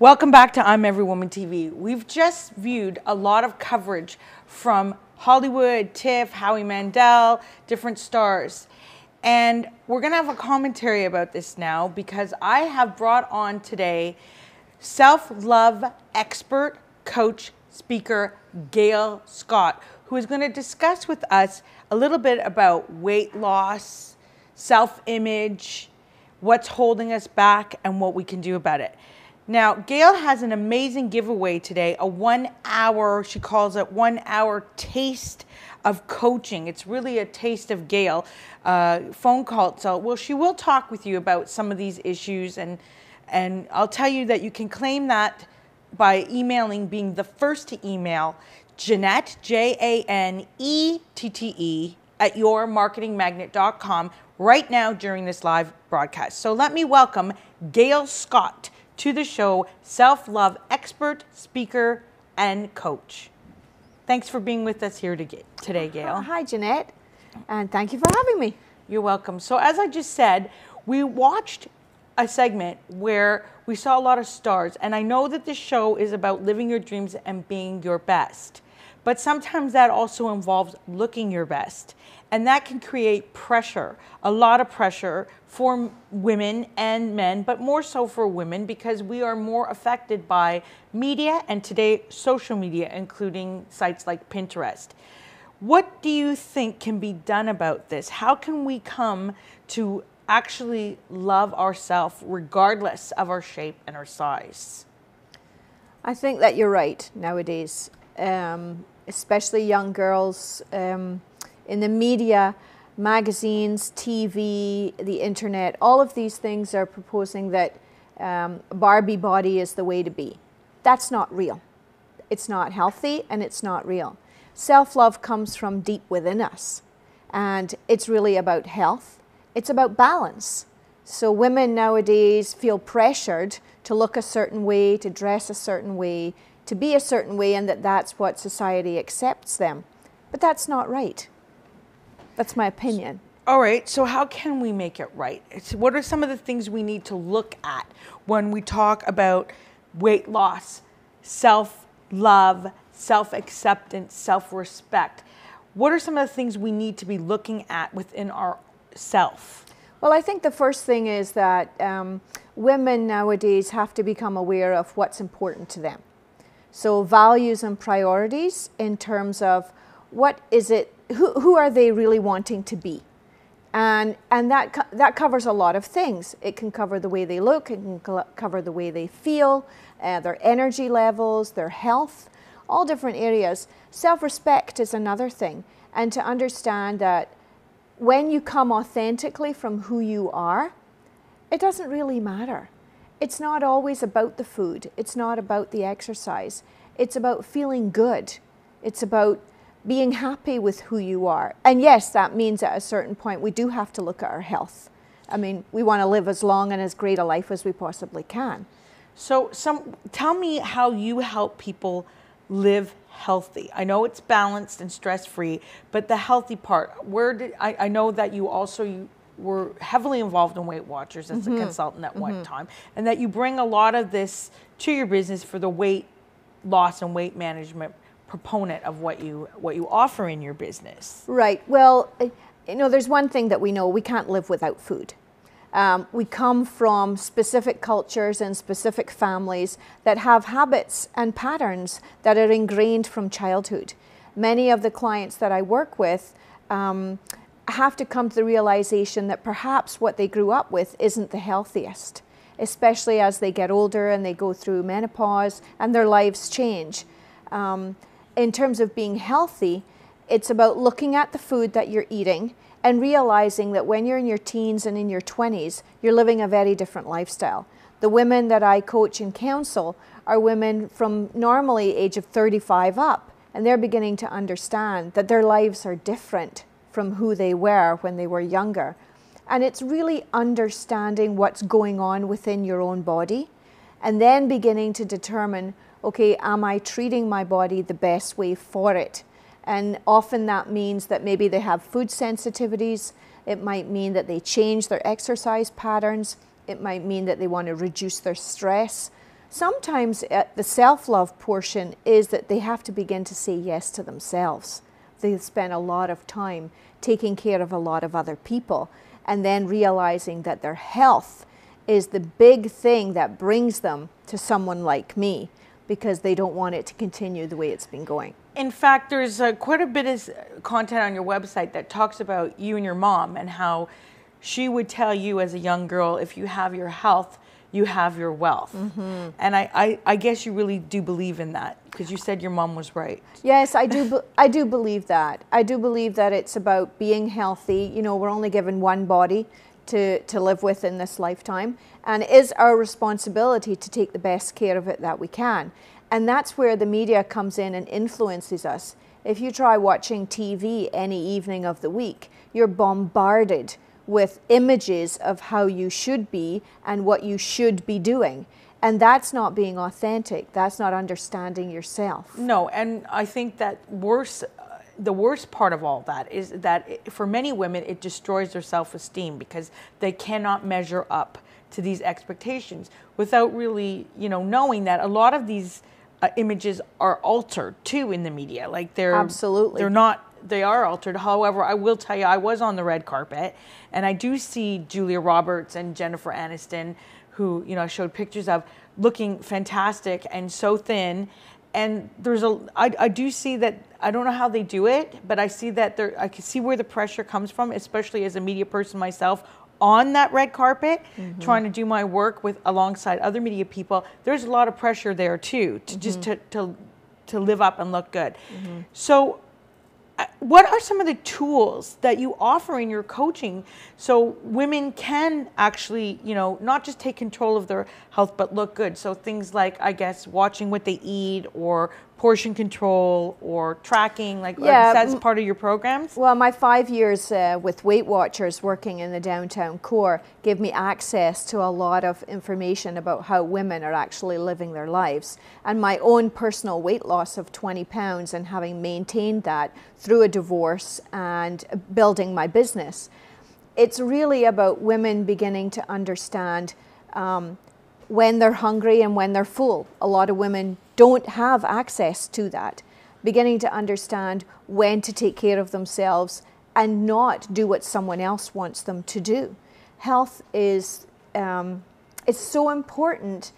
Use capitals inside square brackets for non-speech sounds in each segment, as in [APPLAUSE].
Welcome back to I'm Every Woman TV. We've just viewed a lot of coverage from Hollywood, TIFF, Howie Mandel, different stars. And we're going to have a commentary about this now because I have brought on today self love expert, coach, speaker Gail Scott, who is going to discuss with us a little bit about weight loss, self image, what's holding us back, and what we can do about it. Now, Gail has an amazing giveaway today, a one hour, she calls it one hour taste of coaching. It's really a taste of Gail uh, phone call. So, well, she will talk with you about some of these issues, and and I'll tell you that you can claim that by emailing, being the first to email Janette, J A N E T T E at yourmarketingmagnet.com right now during this live broadcast. So let me welcome Gail Scott to the show, self love expert, speaker, and coach. Thanks for being with us here today, oh, Gail. Hi, Janette, and thank you for having me. You're welcome. So, as I just said, we watched a segment where we saw a lot of stars, and I know that this show is about living your dreams and being your best. But sometimes that also involves looking your best. And that can create pressure, a lot of pressure for women and men, but more so for women because we are more affected by media and today social media, including sites like Pinterest. What do you think can be done about this? How can we come to actually love ourselves regardless of our shape and our size? I think that you're right nowadays, um, especially young girls. Um, in the media, magazines, TV, the internet, all of these things are proposing that um, Barbie body is the way to be. That's not real. It's not healthy and it's not real. Self love comes from deep within us, and it's really about health, it's about balance. So, women nowadays feel pressured to look a certain way, to dress a certain way, to be a certain way, and that that's what society accepts them. But that's not right. That's my opinion. All right, so how can we make it right? It's, what are some of the things we need to look at when we talk about weight loss, self love, self acceptance, self respect? What are some of the things we need to be looking at within our self? Well, I think the first thing is that um, women nowadays have to become aware of what's important to them. So, values and priorities in terms of what is it who, who are they really wanting to be? And, and that, co that covers a lot of things. It can cover the way they look, it can cover the way they feel, uh, their energy levels, their health, all different areas. Self respect is another thing. And to understand that when you come authentically from who you are, it doesn't really matter. It's not always about the food, it's not about the exercise. It's about feeling good. It's about being happy with who you are. And yes, that means at a certain point we do have to look at our health. I mean, we want to live as long and as great a life as we possibly can. So, some tell me how you help people live healthy. I know it's balanced and stress free, but the healthy part. Where did I, I know that you also were heavily involved in Weight Watchers as mm-hmm. a consultant at mm-hmm. one time, and that you bring a lot of this to your business for the weight loss and weight management proponent of what you what you offer in your business. Right. Well, you know, there's one thing that we know: we can't live without food. Um, we come from specific cultures and specific families that have habits and patterns that are ingrained from childhood. Many of the clients that I work with um, have to come to the realization that perhaps what they grew up with isn't the healthiest, especially as they get older and they go through menopause and their lives change. Um, in terms of being healthy, it's about looking at the food that you're eating and realizing that when you're in your teens and in your 20s, you're living a very different lifestyle. The women that I coach and counsel are women from normally age of 35 up, and they're beginning to understand that their lives are different from who they were when they were younger. And it's really understanding what's going on within your own body and then beginning to determine okay, am I treating my body the best way for it? And often that means that maybe they have food sensitivities. It might mean that they change their exercise patterns. It might mean that they want to reduce their stress. Sometimes uh, the self love portion is that they have to begin to say yes to themselves. They spend a lot of time taking care of a lot of other people and then realizing that their health is the big thing that brings them to someone like me because they don't want it to continue the way it's been going. In fact, there's uh, quite a bit of content on your website that talks about you and your mom and how she would tell you as a young girl if you have your health, you have your wealth. Mm-hmm. And I, I, I, guess you really do believe in that because you said your mom was right. Yes, I do. [LAUGHS] Be- I do believe that. I do believe that it's about being healthy. You know, we're only given one body to, to live with in this lifetime, and it is our responsibility to take the best care of it that we can. And that's where the media comes in and influences us. If you try watching TV any evening of the week, you're bombarded with images of how you should be and what you should be doing. And that's not being authentic. That's not understanding yourself. No, and I think that worse, uh, the worst part of all that is that for many women, it destroys their self esteem because they cannot measure up to these expectations without really, you know, knowing that a lot of these uh, images are altered too in the media. Like they're absolutely they're not they are altered. However, I will tell you, I was on the red carpet, and I do see Julia Roberts and Jennifer Aniston, who you know I showed pictures of, looking fantastic and so thin. And there's a, I, I do see that I don't know how they do it, but I see that there, I can see where the pressure comes from, especially as a media person myself on that red carpet mm-hmm. trying to do my work with alongside other media people there's a lot of pressure there too to mm-hmm. just to, to to live up and look good mm-hmm. so Uh, what are some of the tools that you offer in your coaching so women can actually you know not just take control of their health but look good? So things like i guess watching what they eat or portion control or tracking? Like, yeah, that's part of your programs? Well, my five years uh, with Weight Watchers working in the downtown core gave me access to a lot of information about how women are actually living their lives. And my own personal weight loss of 20 pounds and having maintained that through a divorce and building my business. It's really about women beginning to understand um, when they're hungry and when they're full. A lot of women don't have access to that. Beginning to understand when to take care of themselves and not do what someone else wants them to do. Health is um, it's so important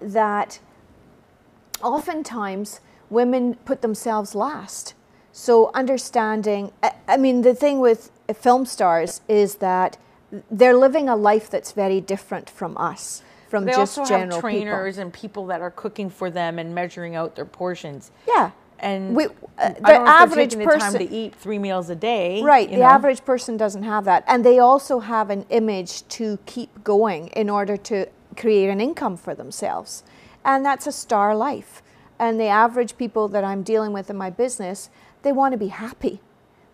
that oftentimes women put themselves last. So understanding, I mean, the thing with film stars is that they're living a life that's very different from us from they just also general have trainers people. and people that are cooking for them and measuring out their portions. Yeah. And we, uh, the average person to eat three meals a day. Right. The know? average person doesn't have that, and they also have an image to keep going in order to create an income for themselves, and that's a star life. And the average people that I'm dealing with in my business, they want to be happy.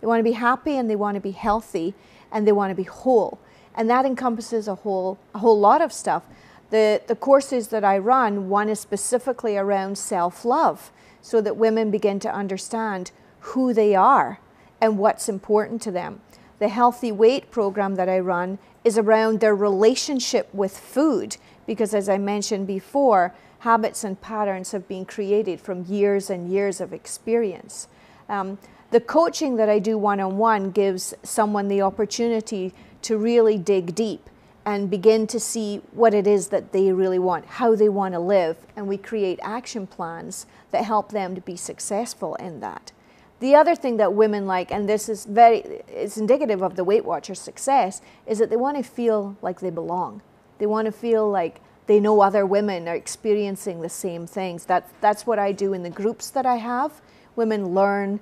They want to be happy, and they want to be healthy, and they want to be whole, and that encompasses a whole a whole lot of stuff. The, the courses that I run, one is specifically around self love, so that women begin to understand who they are and what's important to them. The Healthy Weight program that I run is around their relationship with food, because as I mentioned before, habits and patterns have been created from years and years of experience. Um, the coaching that I do one on one gives someone the opportunity to really dig deep and begin to see what it is that they really want, how they want to live, and we create action plans that help them to be successful in that. The other thing that women like, and this is very, it's indicative of the Weight Watchers' success, is that they want to feel like they belong. They want to feel like they know other women are experiencing the same things. That, that's what I do in the groups that I have. Women learn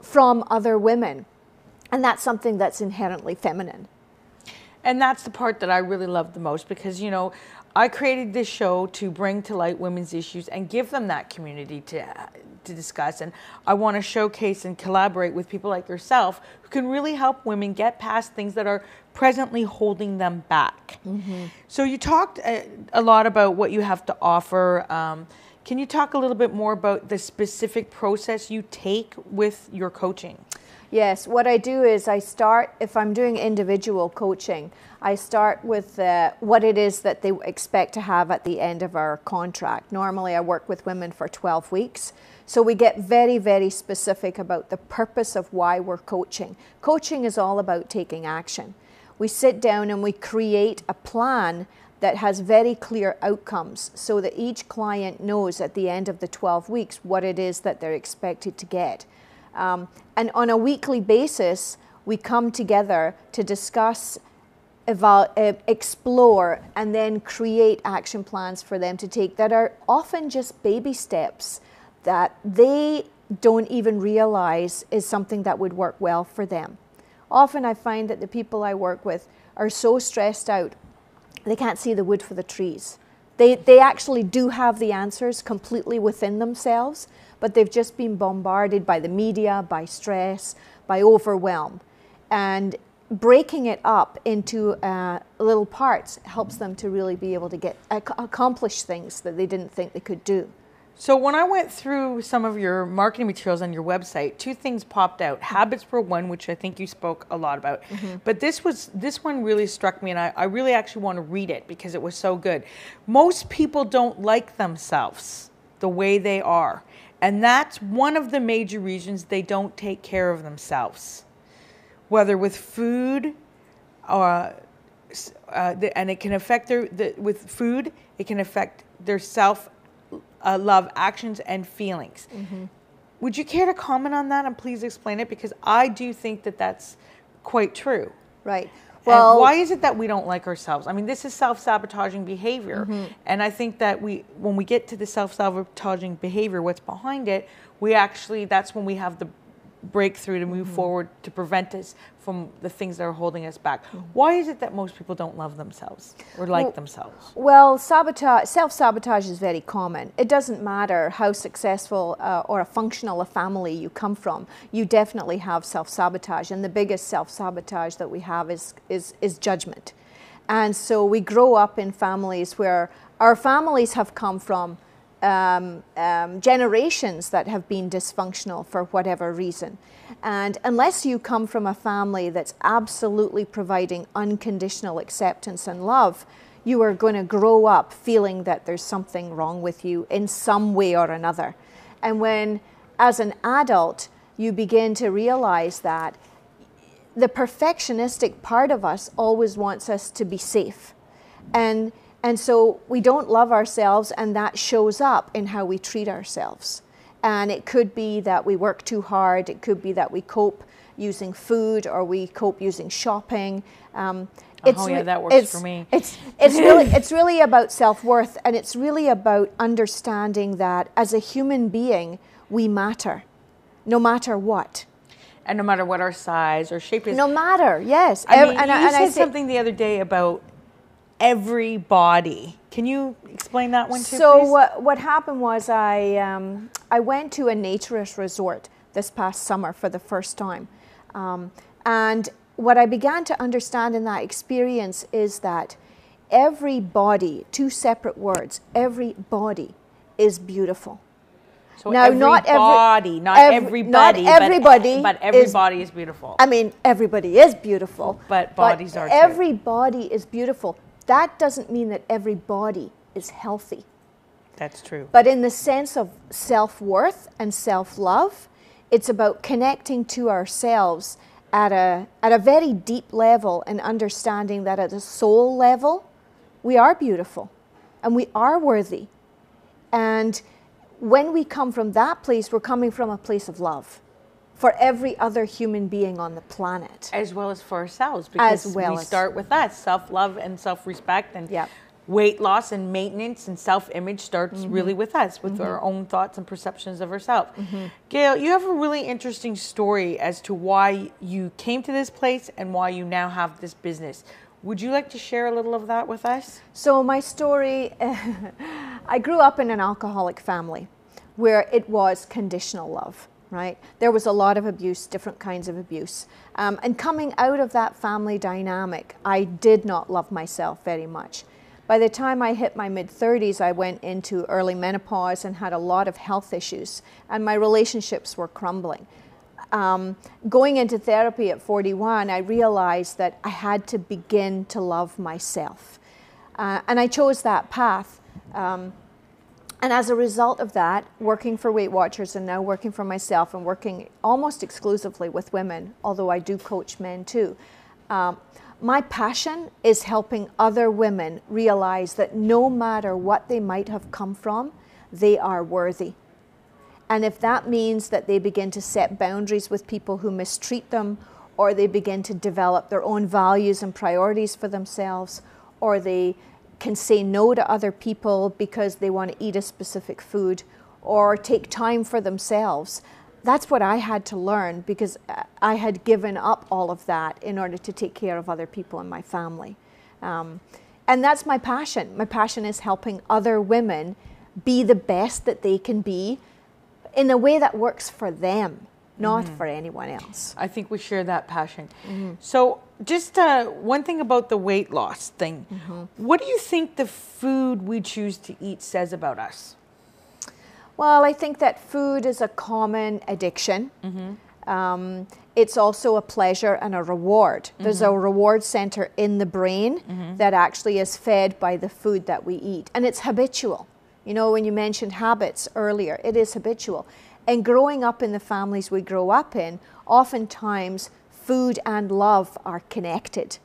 from other women. And that's something that's inherently feminine. And that's the part that I really love the most because, you know, I created this show to bring to light women's issues and give them that community to to discuss. And I want to showcase and collaborate with people like yourself who can really help women get past things that are presently holding them back. Mm-hmm. So you talked a, a, lot about what you have to offer. Um, can you talk a little bit more about the specific process you take with your coaching? Yes, what I do is I start, if I'm doing individual coaching, I start with uh, what it is that they expect to have at the end of our contract. Normally, I work with women for 12 weeks. So we get very, very specific about the purpose of why we're coaching. Coaching is all about taking action. We sit down and we create a plan that has very clear outcomes so that each client knows at the end of the 12 weeks what it is that they're expected to get. Um, and on a weekly basis, we come together to discuss, uh, explore, and then create action plans for them to take that are often just baby steps that they don't even realize is something that would work well for them. Often I find that the people I work with are so stressed out, they can't see the wood for the trees. They, they actually do have the answers completely within themselves, but they've just been bombarded by the media, by stress, by overwhelm. And breaking it up into uh, little parts helps them to really be able to get accomplish things that they didn't think they could do. So when I went through some of your marketing materials on your website, two things popped out. Habits were one, which I think you spoke a lot about. Mm-hmm. But this was this one really struck me and I, I really actually want to read it because it was so good. Most people don't like themselves the way they are. And that's one of the major reasons they don't take care of themselves, whether with food or. Uh, uh, the, and it can affect their the, with food. It can affect their self uh, love actions and feelings. Mm-hmm. Would you care to comment on that and please explain it because I do think that that's quite true. Right. Well, and why is it that we don't like ourselves? I mean, this is self-sabotaging behavior, mm-hmm. and I think that we, when we get to the self-sabotaging behavior, what's behind it, we actually that's when we have the breakthrough to move mm-hmm. forward to prevent us from the things that are holding us back. Mm-hmm. Why is it that most people don't love themselves or like well, themselves? Well, sabotage, self-sabotage is very common. It doesn't matter how successful uh, or a functional a family you come from. You definitely have self-sabotage, and the biggest self-sabotage that we have is is, is judgment. And so we grow up in families where our families have come from um, um, generations that have been dysfunctional for whatever reason. And unless you come from a family that's absolutely providing unconditional acceptance and love, you are going to grow up feeling that there's something wrong with you in some way or another. And when, as an adult, you begin to realize that the perfectionistic part of us always wants us to be safe. And and so we don't love ourselves, and that shows up in how we treat ourselves. And it could be that we work too hard, it could be that we cope using food or we cope using shopping. Um, oh, yeah, that works for me. It's, it's, really, it's really about self worth, and it's really about understanding that as a human being, we matter, no matter what and no matter what our size or shape is. No matter, yes. I mean, and, you and said I something the other day about everybody. Can you explain that one too? So what what happened was I um, I went to a naturist resort this past summer for the first time, um, and what I began to understand in that experience is that every body, two separate words, every body is beautiful. So now, not every not everybody, not everybody, but, [LAUGHS] but everybody is, is, beautiful. I mean, everybody is beautiful, but bodies but are. Everybody is beautiful that doesn't mean that every body is healthy. That's true. But in the sense of self worth and self love, it's about connecting to ourselves at a, at a very deep level and understanding that at a soul level, we are beautiful and we are worthy. And when we come from that place, we're coming from a place of love for every other human being on the planet. As well as for ourselves, because as well we as start with us self love and self respect and yep. weight loss and maintenance and self image starts mm-hmm. really with us, with mm-hmm. our own thoughts and perceptions of ourselves. Mm-hmm. Gail, you have a really interesting story as to why you came to this place and why you now have this business. Would you like to share a little of that with us? So, my story [LAUGHS] I grew up in an alcoholic family where it was conditional love right? There was a lot of abuse, different kinds of abuse. Um, and coming out of that family dynamic, I did not love myself very much. By the time I hit my mid 30s, I went into early menopause and had a lot of health issues, and my relationships were crumbling. um, going into therapy at 41, I realized that I had to begin to love myself. Uh, and I chose that path. Um, and as a result of that, working for Weight Watchers and now working for myself and working almost exclusively with women, although I do coach men too, um, my passion is helping other women realize that no matter what they might have come from, they are worthy. And if that means that they begin to set boundaries with people who mistreat them, or they begin to develop their own values and priorities for themselves, or they can say no to other people because they want to eat a specific food, or take time for themselves, that's what I had to learn because I had given up all of that in order to take care of other people in my family. Um, and that's my passion. My passion is helping other women be the best that they can be in a way that works for them, not mm-hmm. for anyone else. I think we share that passion. Mm-hmm. So, just uh, one thing about the weight loss thing. Mm-hmm. What do you think the food we choose to eat says about us? Well, I think that food is a common addiction. Mm-hmm. Um, it's also a pleasure and a reward. Mm-hmm. There's a mm-hmm. reward center in the brain mm-hmm. that actually is fed by the food that we eat, and it's habitual. You know, when you mentioned habits earlier, it is habitual. And growing up in the families we grow up in, oftentimes food and love are connected.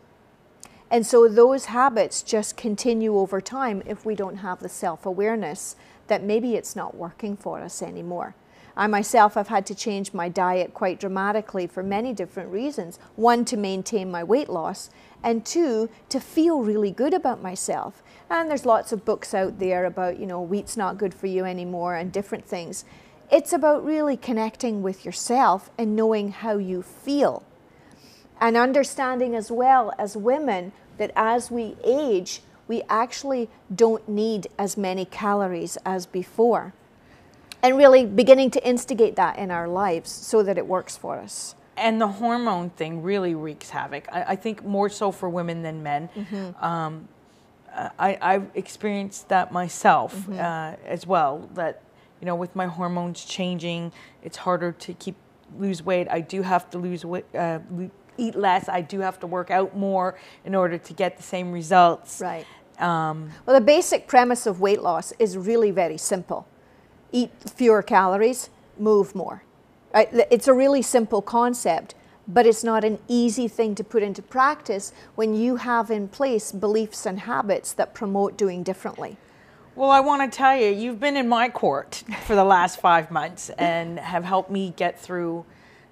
And so those habits just continue over time if we don't have the self awareness that maybe it's not working for us anymore. I myself have had to change my diet quite dramatically for many different reasons. One, to maintain my weight loss, and two, to feel really good about myself. And there's lots of books out there about, you know, wheat's not good for you anymore and different things. It's about really connecting with yourself and knowing how you feel. And understanding as well as women that as we age, we actually don't need as many calories as before. And really beginning to instigate that in our lives so that it works for us. And the hormone thing really wreaks havoc. I, I think more so for women than men. Mm-hmm. Um, I, I've experienced that myself mm-hmm. uh, as well. That you know, with my hormones changing, it's harder to keep lose weight. I do have to lose weight, uh, eat less. I do have to work out more in order to get the same results. Right. Um, well, the basic premise of weight loss is really very simple eat fewer calories, move more. Right? It's a really simple concept, but it's not an easy thing to put into practice when you have in place beliefs and habits that promote doing differently. Well, I want to tell you, you've been in my court for the last five months and have helped me get through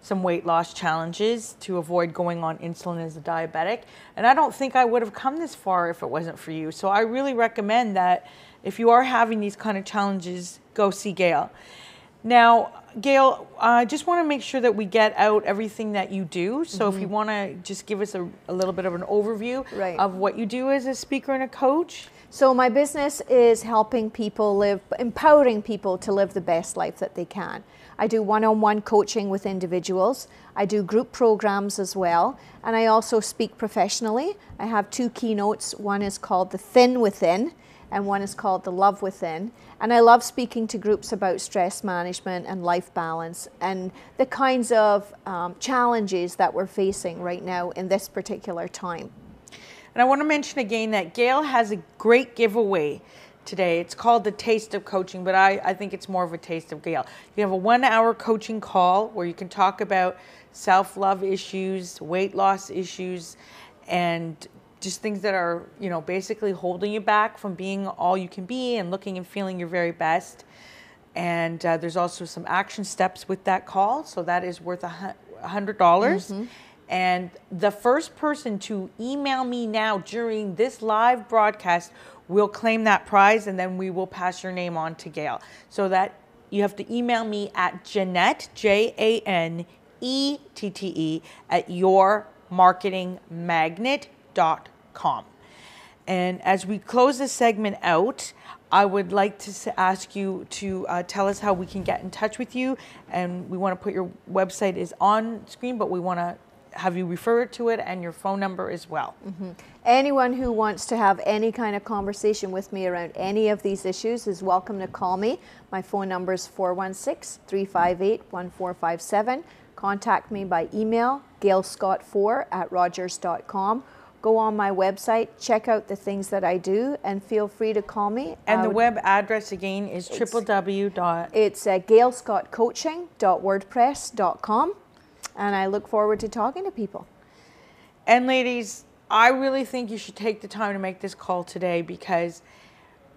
some weight loss challenges to avoid going on insulin as a diabetic. And I don't think I would have come this far if it wasn't for you. So I really recommend that if you are having these kind of challenges, go see Gail. Now, Gail, I just want to make sure that we get out everything that you do. So mm-hmm. if you want to just give us a, a, little bit of an overview right. of what you do as a speaker and a coach. So my business is helping people live, empowering people to live the best life that they can. I do one on one coaching with individuals. I do group programs as well. And I also speak professionally. I have two keynotes. One is called The Thin Within, and one is called The Love Within. And I love speaking to groups about stress management and life balance and the kinds of um, challenges that we're facing right now in this particular time. And I want to mention again that Gail has a great giveaway today. It's called the Taste of Coaching, but I, I think it's more of a taste of Gail. You have a one hour coaching call where you can talk about self love issues, weight loss issues, and just things that are, you know, basically holding you back from being all you can be and looking and feeling your very best. And uh, there's also some action steps with that call, so that is worth a 100. dollars mm-hmm. And the first person to email me now during this live broadcast We'll claim that prize and then we will pass your name on to Gail. So that you have to email me at Janette, J A N E T T E, at yourmarketingmagnet.com. And as we close this segment out, I would like to ask you to uh, tell us how we can get in touch with you. And we want to put your website is on screen, but we want to have you referred to it and your phone number as well. Anyone who wants to have any kind of conversation with me around any of these issues is welcome to call me. My phone number is 416 358 1457. Contact me by email, gailscott4 at rogers.com. Go on my website, check out the things that I do, and feel free to call me. And the web address again is www. dot It's uh, gailscottcoaching.wordpress.com. And I look forward to talking to people. And ladies, I really think you should take the time to make this call today because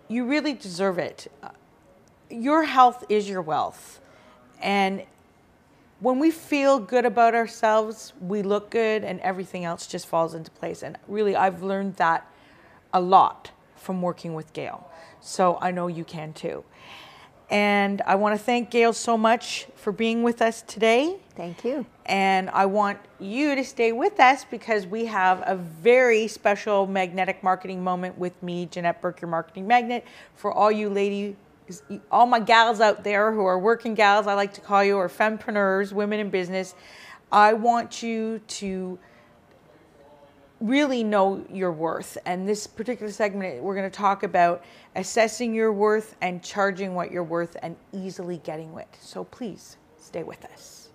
you really deserve it. Uh, Your health is your wealth. And when we feel good about ourselves, we look good and everything else just falls into place. And really, I've learned that a lot from working with Gail. So I know you can too. And I want to thank Gail so much for being with us today. Thank you. And I want you to stay with us because we have a very special magnetic marketing moment with me, Janette Burke, your marketing magnet, for all you ladies, all my gals out there who are working gals, I like to call you, or fempreneurs, women in business. I want you to really know your worth. And this particular segment, we're going to talk about assessing your worth and charging what you're worth and easily getting it. So please stay with us.